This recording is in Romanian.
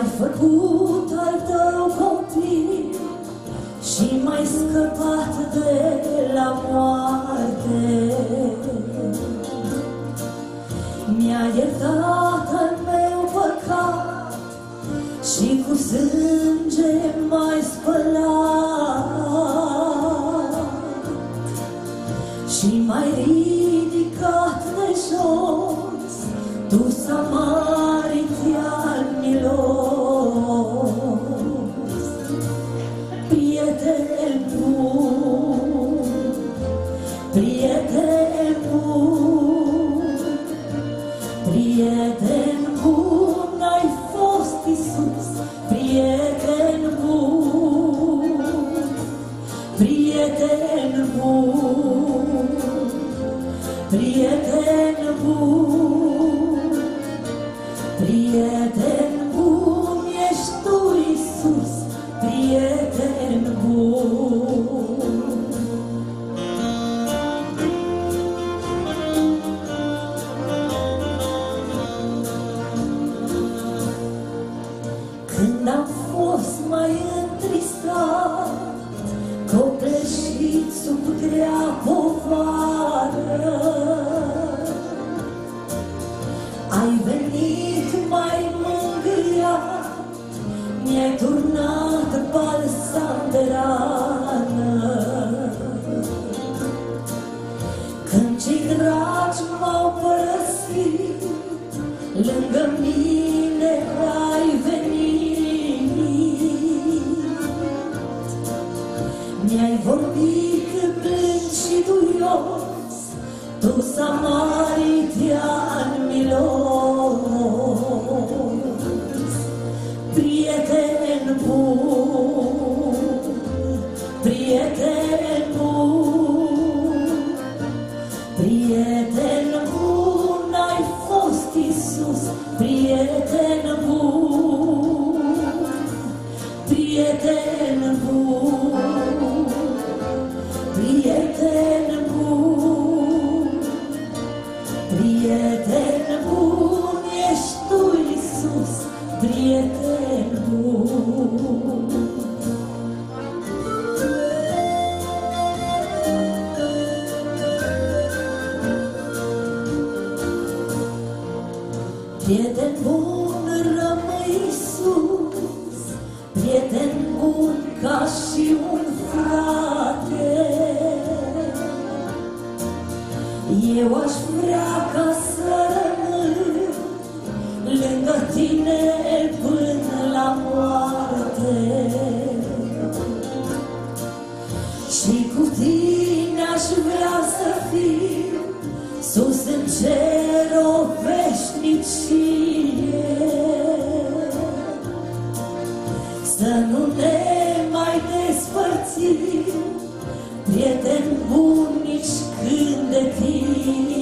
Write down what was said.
M-ai făcut al tău copil și m-ai scăpat de la moarte. Mi-a iertat al meu păcat și cu sânge m-ai spălat și m-ai ridicat de jos, tu samaritan prieten bun ai fost Iisus, prieten bun, prieten bun, prieten bun, prieten bun Când am fost mai întristat, copleșit sub grea povară, ai venit mai mângâiat, mi-ai turnat balsam de rană. Când cei dragi m-au părăsit, lângă mine Mi-ai vorbit plâns și duios, tu samaritian milos. Prieten bun, prieten bun, Prieten bun ai fost Iisus, prieten prieten bun. Prieten bun rămâi Iisus, prieten bun ca și un frate. Eu aș vrea ca Și cu tine aș vrea să fiu sus în cer o veșnicie. Să nu ne mai despărțim, prieten bun nici când de tine.